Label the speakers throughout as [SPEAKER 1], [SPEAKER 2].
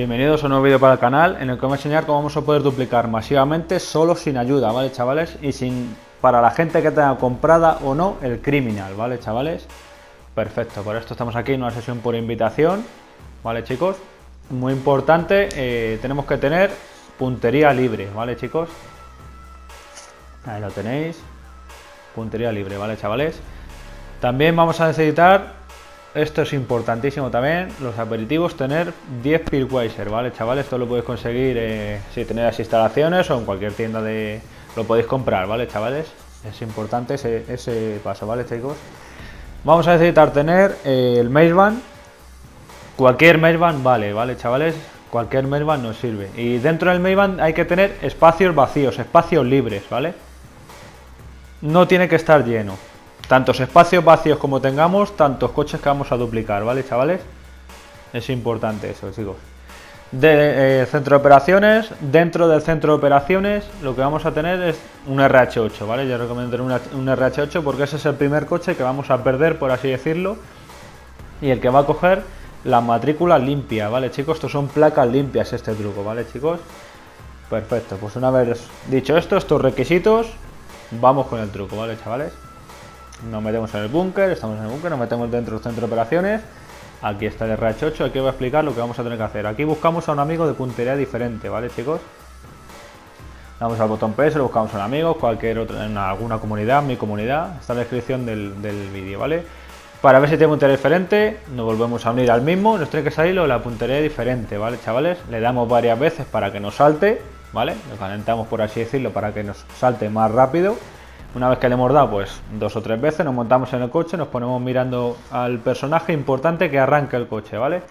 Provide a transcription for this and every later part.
[SPEAKER 1] Bienvenidos a un nuevo vídeo para el canal en el que vamos a enseñar cómo vamos a poder duplicar masivamente solo sin ayuda, ¿vale chavales? Y sin para la gente que tenga comprada o no el criminal, ¿vale chavales? Perfecto, por esto estamos aquí en una sesión por invitación, ¿vale chicos? Muy importante, eh, tenemos que tener puntería libre, ¿vale chicos? Ahí lo tenéis, puntería libre, ¿vale chavales? También vamos a necesitar esto es importantísimo también, los aperitivos, tener 10 Pilweiser, ¿vale, chavales? Esto lo podéis conseguir eh, si tenéis las instalaciones o en cualquier tienda de... Lo podéis comprar, ¿vale, chavales? Es importante ese, paso, ¿vale, chicos? Vamos a necesitar tener eh, el Mailban. Cualquier Mailban vale, ¿vale, chavales? Cualquier Mailban nos sirve. Y dentro del Mailban hay que tener espacios vacíos, espacios libres, ¿vale? No tiene que estar lleno. Tantos espacios vacíos como tengamos, tantos coches que vamos a duplicar, ¿vale, chavales? Es importante eso, chicos. De eh, centro de operaciones, dentro del centro de operaciones lo que vamos a tener es un RH8, ¿vale? Yo recomiendo tener un RH8 porque ese es el primer coche que vamos a perder, por así decirlo, y el que va a coger la matrícula limpia, ¿vale, chicos? Estos son placas limpias este truco, ¿vale, chicos? Perfecto, pues una vez dicho esto, estos requisitos, vamos con el truco, ¿vale, chavales? Nos metemos en el búnker, estamos en el búnker, nos metemos dentro del centro de operaciones. Aquí está el RH8, aquí voy a explicar lo que vamos a tener que hacer. Aquí buscamos a un amigo de puntería diferente, ¿vale, chicos? Damos al botón PS, lo buscamos a un amigo, cualquier otra, en alguna comunidad, mi comunidad, está en la descripción del, del vídeo, ¿vale? Para ver si tiene puntería diferente, nos volvemos a unir al mismo, nos tiene que salir la puntería diferente, ¿vale, chavales? Le damos varias veces para que nos salte, ¿vale? Lo calentamos, por así decirlo, para que nos salte más rápido. Una vez que le hemos dado pues dos o tres veces, nos montamos en el coche, nos ponemos mirando al personaje, importante que arranque el coche, ¿vale?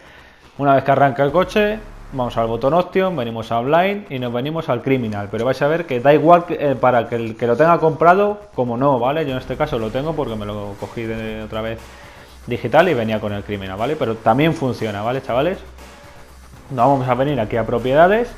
[SPEAKER 1] Una vez que arranca el coche, vamos al botón Option, venimos a Online y nos venimos al Criminal. Pero vais a ver que da igual eh, para que el que lo tenga comprado como no, ¿vale? Yo en este caso lo tengo porque me lo cogí de otra vez digital y venía con el Criminal, ¿vale? Pero también funciona, ¿vale, chavales? Nos vamos a venir aquí a propiedades,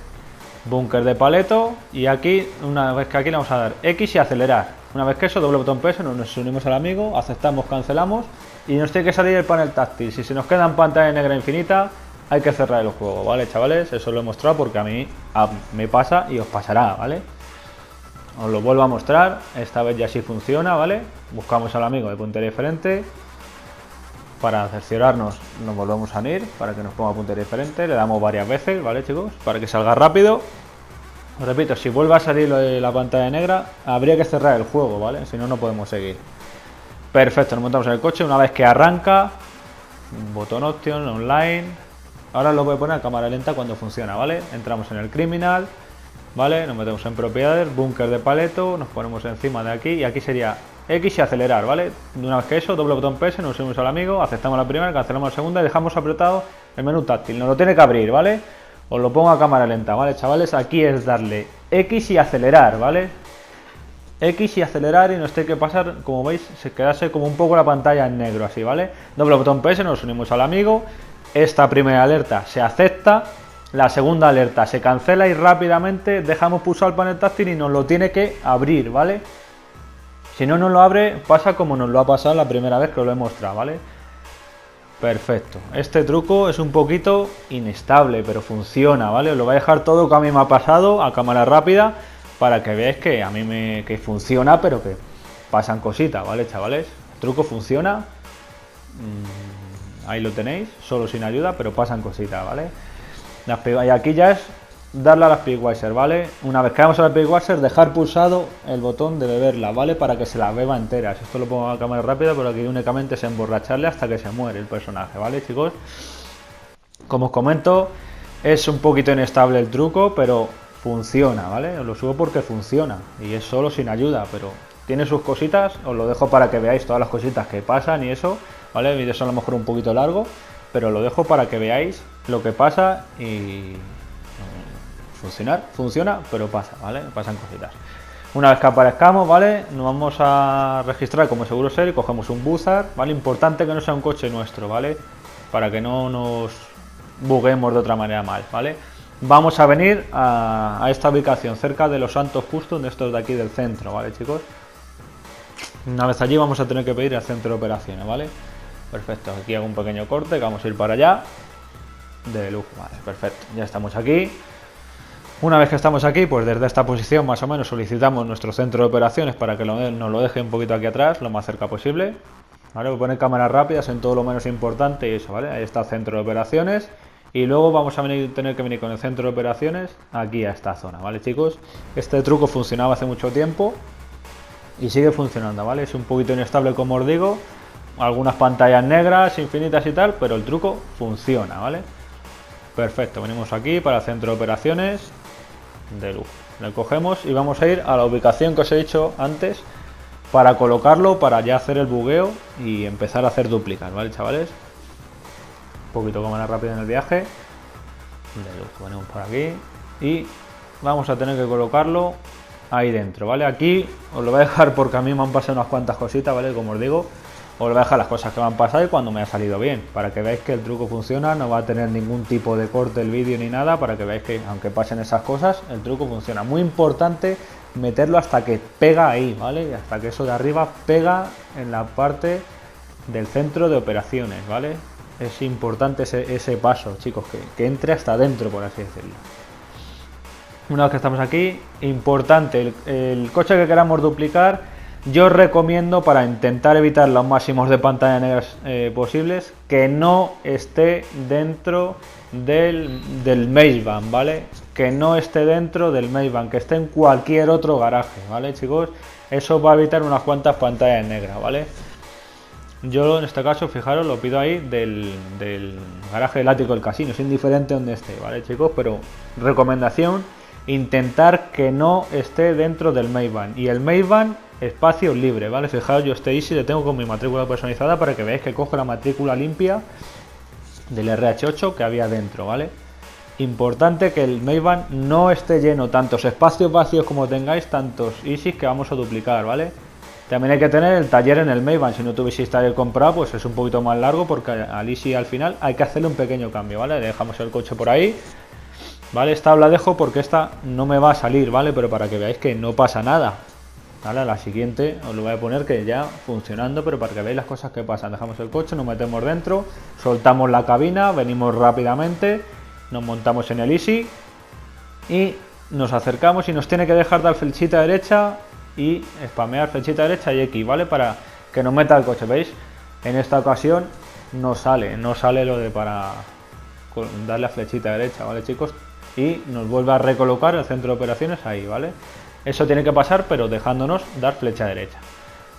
[SPEAKER 1] búnker de paleto y aquí, una vez que aquí le vamos a dar X y acelerar. Una vez que eso, doble botón PS, nos unimos al amigo, aceptamos, cancelamos y nos tiene que salir el panel táctil. Si se nos queda en pantalla negra infinita, hay que cerrar el juego, ¿vale, chavales? Eso lo he mostrado porque a mí me pasa y os pasará, ¿vale? Os lo vuelvo a mostrar, esta vez ya sí funciona, ¿vale? Buscamos al amigo de puntería diferente. Para cerciorarnos nos volvemos a unir para que nos ponga puntería diferente. Le damos varias veces, ¿vale, chicos? Para que salga rápido repito, si vuelve a salir la pantalla negra, habría que cerrar el juego, ¿vale? Si no, no podemos seguir. Perfecto, nos montamos en el coche. Una vez que arranca, botón option, online. Ahora lo voy a poner a cámara lenta cuando funciona, ¿vale? Entramos en el criminal, ¿vale? Nos metemos en propiedades, búnker de paleto, nos ponemos encima de aquí y aquí sería X y acelerar, ¿vale? Una vez que eso, doble botón PS, nos unimos al amigo, aceptamos la primera, cancelamos la segunda y dejamos apretado el menú táctil. Nos lo tiene que abrir, ¿vale? Os lo pongo a cámara lenta, ¿vale, chavales? Aquí es darle X y acelerar, ¿vale? X y acelerar y nos tiene que pasar, como veis, se quedase como un poco la pantalla en negro, así, ¿vale? Doble botón PS, nos unimos al amigo. Esta primera alerta se acepta. La segunda alerta se cancela y rápidamente dejamos pulsar el panel táctil y nos lo tiene que abrir, ¿vale? Si no nos lo abre, pasa como nos lo ha pasado la primera vez que os lo he mostrado, ¿vale? Perfecto. Este truco es un poquito inestable, pero funciona, ¿vale? Os lo voy a dejar todo que a mí me ha pasado a cámara rápida para que veáis que a mí me que funciona, pero que pasan cositas, ¿vale, chavales? El truco funciona. Mm, ahí lo tenéis, solo sin ayuda, pero pasan cositas, ¿vale? Y aquí ya es darle a las Pigweiser, ¿vale? Una vez que vamos a la Pigweiser, dejar pulsado el botón de beberla, ¿vale? Para que se la beba enteras. Esto lo pongo a cámara rápida, pero aquí únicamente es emborracharle hasta que se muere el personaje, ¿vale, chicos? Como os comento, es un poquito inestable el truco, pero funciona, ¿vale? Os lo subo porque funciona y es solo sin ayuda, pero tiene sus cositas, os lo dejo para que veáis todas las cositas que pasan y eso, ¿vale? El vídeo es a lo mejor un poquito largo, pero lo dejo para que veáis lo que pasa y funcionar, funciona, pero pasa, ¿vale? Pasan cositas. Una vez que aparezcamos, ¿vale? Nos vamos a registrar como seguro ser y cogemos un Buzzard, ¿vale? Importante que no sea un coche nuestro, ¿vale? Para que no nos buguemos de otra manera mal, ¿vale? Vamos a venir a, esta ubicación, cerca de los Santos Custom, de estos de aquí del centro, ¿vale, chicos? Una vez allí vamos a tener que pedir al centro de operaciones, ¿vale? Perfecto, aquí hago un pequeño corte, vamos a ir para allá. de luz. Vale, perfecto. Ya estamos aquí. Una vez que estamos aquí, pues desde esta posición más o menos solicitamos nuestro centro de operaciones para que nos lo deje un poquito aquí atrás, lo más cerca posible. ¿Vale? Voy a poner cámaras rápidas en todo lo menos importante y eso, ¿vale? Ahí está el centro de operaciones. Y luego vamos a tener que venir con el centro de operaciones aquí a esta zona, ¿vale chicos? Este truco funcionaba hace mucho tiempo y sigue funcionando, ¿vale? Es un poquito inestable como os digo, algunas pantallas negras, infinitas y tal, pero el truco funciona, ¿vale? Perfecto, venimos aquí para el centro de operaciones de luz. Le cogemos y vamos a ir a la ubicación que os he dicho antes para colocarlo, para ya hacer el bugueo y empezar a hacer duplicas, ¿vale, chavales? Un poquito cámara rápida en el viaje. De luz, ponemos por aquí y vamos a tener que colocarlo ahí dentro, ¿vale? Aquí os lo voy a dejar porque a mí me han pasado unas cuantas cositas, ¿vale? Como os digo, os voy a dejar las cosas que me han pasado y cuando me ha salido bien, para que veáis que el truco funciona, no va a tener ningún tipo de corte el vídeo ni nada, para que veáis que aunque pasen esas cosas, el truco funciona. Muy importante meterlo hasta que pega ahí, ¿vale? Y hasta que eso de arriba pega en la parte del centro de operaciones, ¿vale? Es importante ese, paso, chicos, que, entre hasta adentro, por así decirlo. Una vez que estamos aquí, importante, el coche que queramos duplicar yo recomiendo para intentar evitar los máximos de pantalla negras eh, posibles que no esté dentro del, del ¿vale? Que no esté dentro del Maze que esté en cualquier otro garaje, ¿vale, chicos? Eso va a evitar unas cuantas pantallas negras, ¿vale? Yo en este caso, fijaros, lo pido ahí del, del garaje del ático del casino, es indiferente donde esté, ¿vale, chicos? Pero recomendación, intentar que no esté dentro del Maze Y el Maze espacio libre, ¿vale? Fijaos, yo este Easy le tengo con mi matrícula personalizada para que veáis que coge la matrícula limpia del RH8 que había dentro, ¿vale? Importante que el Mayban no esté lleno tantos espacios vacíos como tengáis, tantos Easy que vamos a duplicar, ¿vale? También hay que tener el taller en el Mayban, si no tuvieseis taller comprado, pues es un poquito más largo porque al Easy al final hay que hacerle un pequeño cambio, ¿vale? Dejamos el coche por ahí, ¿vale? Esta la dejo porque esta no me va a salir, ¿vale? Pero para que veáis que no pasa nada, ¿Vale? la siguiente os lo voy a poner que ya funcionando, pero para que veáis las cosas que pasan. Dejamos el coche, nos metemos dentro, soltamos la cabina, venimos rápidamente, nos montamos en el Easy y nos acercamos y nos tiene que dejar dar flechita derecha y spamear flechita derecha y X, ¿vale? Para que nos meta el coche, ¿veis? En esta ocasión no sale, no sale lo de para darle a flechita derecha, ¿vale chicos? Y nos vuelve a recolocar el centro de operaciones ahí, ¿vale? Eso tiene que pasar, pero dejándonos dar flecha derecha.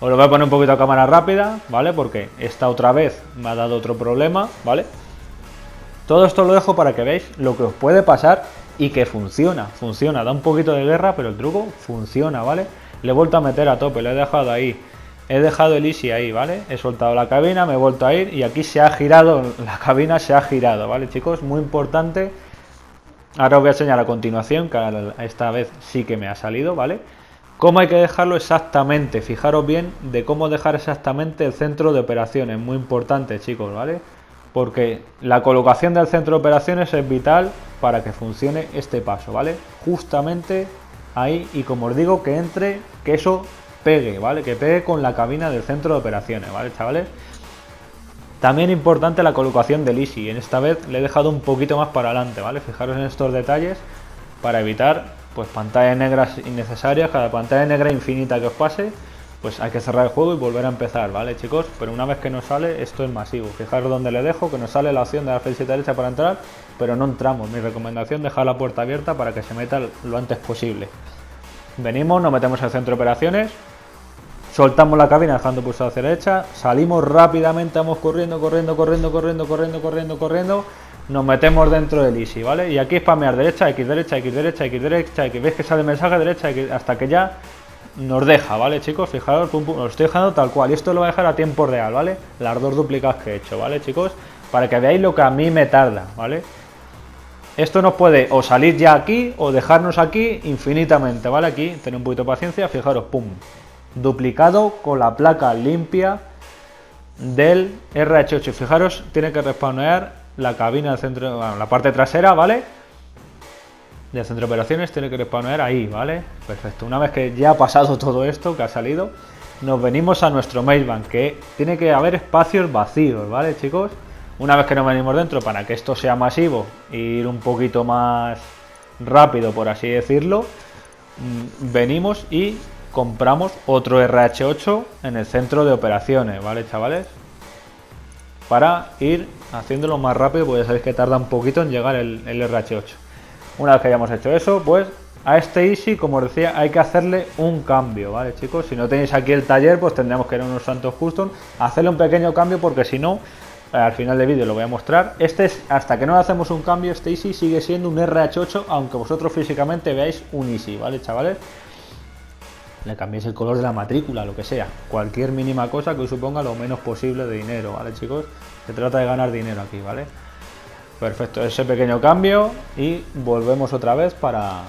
[SPEAKER 1] Os lo voy a poner un poquito a cámara rápida, ¿vale? Porque esta otra vez me ha dado otro problema, ¿vale? Todo esto lo dejo para que veáis lo que os puede pasar y que funciona. Funciona, da un poquito de guerra, pero el truco funciona, ¿vale? Le he vuelto a meter a tope, lo he dejado ahí. He dejado el easy ahí, ¿vale? He soltado la cabina, me he vuelto a ir y aquí se ha girado, la cabina se ha girado, ¿vale, chicos? Muy importante Ahora os voy a enseñar a continuación, que esta vez sí que me ha salido, ¿vale? Cómo hay que dejarlo exactamente, fijaros bien de cómo dejar exactamente el centro de operaciones, muy importante chicos, ¿vale? Porque la colocación del centro de operaciones es vital para que funcione este paso, ¿vale? Justamente ahí y como os digo que entre, que eso pegue, ¿vale? Que pegue con la cabina del centro de operaciones, ¿vale, chavales? También importante la colocación del Easy, en esta vez le he dejado un poquito más para adelante, ¿vale? Fijaros en estos detalles para evitar pues pantallas negras innecesarias, cada pantalla negra infinita que os pase, pues hay que cerrar el juego y volver a empezar, ¿vale chicos? Pero una vez que nos sale, esto es masivo, fijaros donde le dejo, que nos sale la opción de la flechita derecha para entrar, pero no entramos, mi recomendación dejar la puerta abierta para que se meta lo antes posible. Venimos, nos metemos al centro de operaciones, soltamos la cabina dejando pulsado hacia la derecha, salimos rápidamente, vamos corriendo, corriendo, corriendo, corriendo, corriendo, corriendo, corriendo, nos metemos dentro del easy, ¿vale? Y aquí spamear derecha, X derecha, X derecha, X derecha, X, ves que sale el mensaje derecha, hasta que ya nos deja, ¿vale, chicos? Fijaros, pum, pum, lo estoy dejando tal cual, y esto lo voy a dejar a tiempo real, ¿vale? Las dos duplicadas que he hecho, ¿vale, chicos? Para que veáis lo que a mí me tarda, ¿vale? Esto nos puede o salir ya aquí o dejarnos aquí infinitamente, ¿vale? Aquí, tened un poquito de paciencia, fijaros, pum, duplicado con la placa limpia del RH8. Fijaros, tiene que respawnear la cabina del centro, bueno, la parte trasera, ¿vale? Del centro de operaciones tiene que respawnear ahí, ¿vale? Perfecto. Una vez que ya ha pasado todo esto, que ha salido, nos venimos a nuestro mailbank, que tiene que haber espacios vacíos, ¿vale, chicos? Una vez que nos venimos dentro, para que esto sea masivo e ir un poquito más rápido, por así decirlo, mm, venimos y compramos otro RH8 en el centro de operaciones, ¿vale, chavales? Para ir haciéndolo más rápido, porque ya sabéis que tarda un poquito en llegar el, el RH8. Una vez que hayamos hecho eso, pues a este Easy, como os decía, hay que hacerle un cambio, ¿vale, chicos? Si no tenéis aquí el taller, pues tendríamos que ir a unos Santos Custom, hacerle un pequeño cambio, porque si no, al final del vídeo lo voy a mostrar. Este es, hasta que no hacemos un cambio, este Easy sigue siendo un RH8, aunque vosotros físicamente veáis un Easy, ¿vale, chavales? Le cambiéis el color de la matrícula, lo que sea. Cualquier mínima cosa que os suponga lo menos posible de dinero, ¿vale, chicos? Se trata de ganar dinero aquí, ¿vale? Perfecto, ese pequeño cambio y volvemos otra vez para,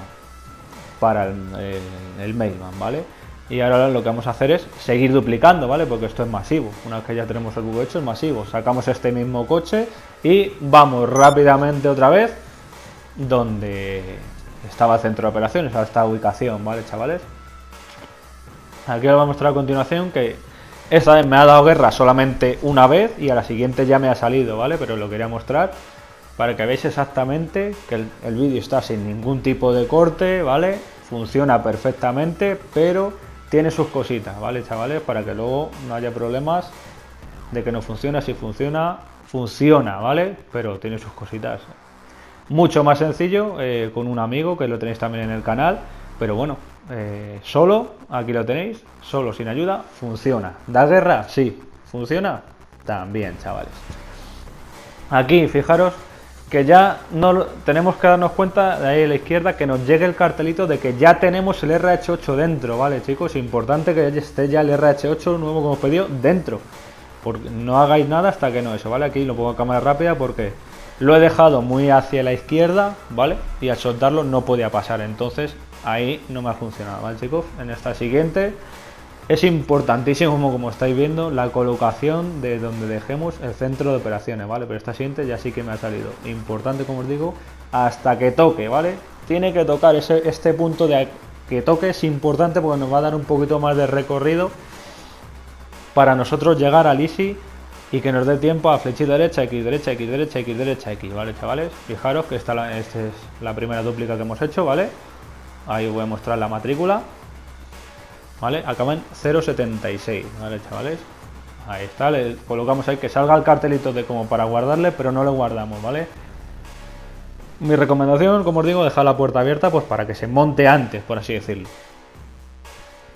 [SPEAKER 1] para el, el, Mailman, ¿vale? Y ahora lo que vamos a hacer es seguir duplicando, ¿vale? Porque esto es masivo. Una vez que ya tenemos el bug hecho, es masivo. Sacamos este mismo coche y vamos rápidamente otra vez donde estaba el centro de operaciones, a esta ubicación, ¿vale, chavales? Aquí os voy a mostrar a continuación que esta vez me ha dado guerra solamente una vez y a la siguiente ya me ha salido, ¿vale? Pero lo quería mostrar para que veáis exactamente que el, el vídeo está sin ningún tipo de corte, ¿vale? funciona perfectamente, pero tiene sus cositas, ¿vale, chavales? Para que luego no haya problemas de que no funciona. Si funciona, funciona, ¿vale? Pero tiene sus cositas. Mucho más sencillo eh, con un amigo, que lo tenéis también en el canal. Pero bueno, eh, solo, aquí lo tenéis, solo sin ayuda, funciona. ¿Da guerra? Sí. ¿Funciona? También, chavales. Aquí, fijaros que ya no tenemos que darnos cuenta de ahí a la izquierda que nos llegue el cartelito de que ya tenemos el RH8 dentro, ¿vale chicos? Importante que esté ya el RH8 nuevo como hemos pedido dentro. Porque no hagáis nada hasta que no eso, ¿vale? Aquí lo pongo a cámara rápida porque lo he dejado muy hacia la izquierda, ¿vale? Y al soltarlo no podía pasar, entonces ahí no me ha funcionado, ¿vale chicos? En esta siguiente es importantísimo, como estáis viendo, la colocación de donde dejemos el centro de operaciones, ¿vale? Pero esta siguiente ya sí que me ha salido. Importante, como os digo, hasta que toque, ¿vale? Tiene que tocar ese, este punto de que toque, es importante porque nos va a dar un poquito más de recorrido para nosotros llegar al easy y que nos dé tiempo a flechita derecha, X, derecha, X, derecha, X, derecha, X, ¿vale, chavales? Fijaros que esta, esta es la primera dúplica que hemos hecho, ¿vale? Ahí voy a mostrar la matrícula. ¿vale? Acaba en 0.76, ¿vale, chavales? Ahí está, le colocamos ahí que salga el cartelito de como para guardarle, pero no lo guardamos, ¿vale? Mi recomendación, como os digo, dejar la puerta abierta pues para que se monte antes, por así decirlo.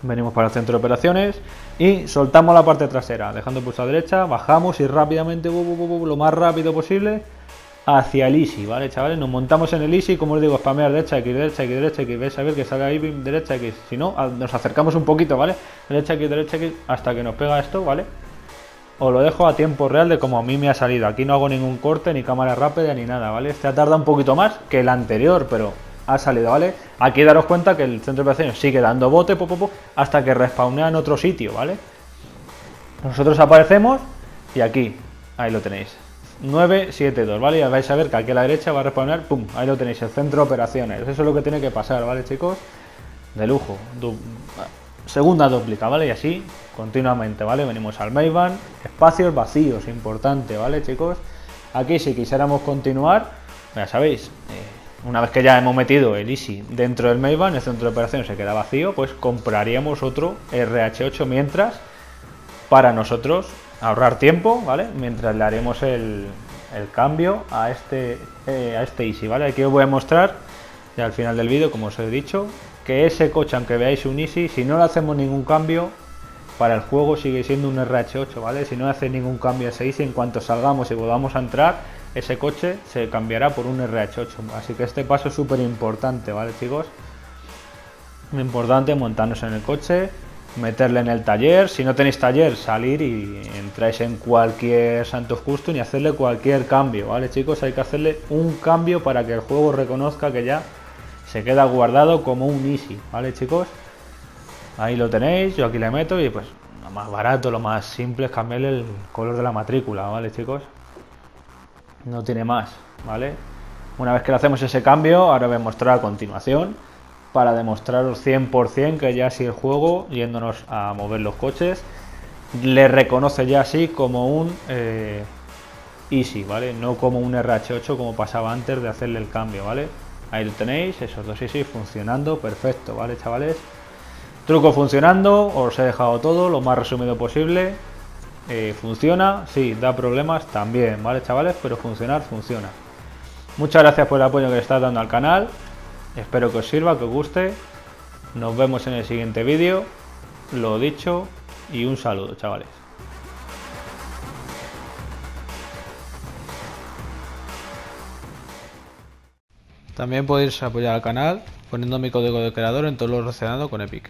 [SPEAKER 1] Venimos para el centro de operaciones y soltamos la parte trasera, dejando pulso a derecha, bajamos y rápidamente, lo más rápido posible, hacia el easy, ¿vale, chavales? Nos montamos en el easy, como os digo, spamear derecha, X, derecha, X, derecha, X, veis a ver que sale ahí derecha, X. Si no, nos acercamos un poquito, ¿vale? Derecha, X, derecha, X, hasta que nos pega esto, ¿vale? Os lo dejo a tiempo real de como a mí me ha salido. Aquí no hago ningún corte, ni cámara rápida, ni nada, ¿vale? Este ha tardado un poquito más que el anterior, pero ha salido, ¿vale? Aquí daros cuenta que el centro de operaciones sigue dando bote, hasta que respawnea en otro sitio, ¿vale? Nosotros aparecemos y aquí, ahí lo tenéis. 972, ¿vale? Ya vais a ver que aquí a la derecha va a responder, pum, ahí lo tenéis, el centro de operaciones. Eso es lo que tiene que pasar, ¿vale, chicos? De lujo. segunda duplica, ¿vale? Y así continuamente, ¿vale? Venimos al Mayban, espacios vacíos, importante, ¿vale, chicos? Aquí si quisiéramos continuar, ya sabéis, eh, una vez que ya hemos metido el Easy dentro del Mayban, el centro de operaciones se queda vacío, pues compraríamos otro RH8 mientras para nosotros ahorrar tiempo, ¿vale? Mientras le haremos el, cambio a este, eh, a este Easy, ¿vale? Aquí os voy a mostrar, ya al final del vídeo, como os he dicho, que ese coche, aunque veáis un Easy, si no le hacemos ningún cambio, para el juego sigue siendo un RH8, ¿vale? Si no hace ningún cambio a ese Easy, en cuanto salgamos y volvamos a entrar, ese coche se cambiará por un RH8. Así que este paso es súper importante, ¿vale, chicos? Muy importante montarnos en el coche, meterle en el taller. Si no tenéis taller, salir y entráis en cualquier Santos Custom y hacerle cualquier cambio, ¿vale, chicos? Hay que hacerle un cambio para que el juego reconozca que ya se queda guardado como un easy, ¿vale, chicos? Ahí lo tenéis, yo aquí le meto y pues lo más barato, lo más simple es cambiarle el color de la matrícula, ¿vale, chicos? No tiene más, ¿vale? Una vez que le hacemos ese cambio, ahora voy a mostrar a continuación para demostraros 100% que ya si el juego, yéndonos a mover los coches, le reconoce ya así como un eh, easy, ¿vale? No como un RH8 como pasaba antes de hacerle el cambio, ¿vale? Ahí lo tenéis, esos dos easy funcionando, perfecto, ¿vale, chavales? Truco funcionando, os he dejado todo lo más resumido posible. Eh, funciona, sí, da problemas también, ¿vale, chavales? Pero funcionar, funciona. Muchas gracias por el apoyo que le estás dando al canal. Espero que os sirva, que os guste. Nos vemos en el siguiente vídeo. Lo dicho y un saludo, chavales. También podéis apoyar al canal poniendo mi código de creador en todo lo relacionado con Epic.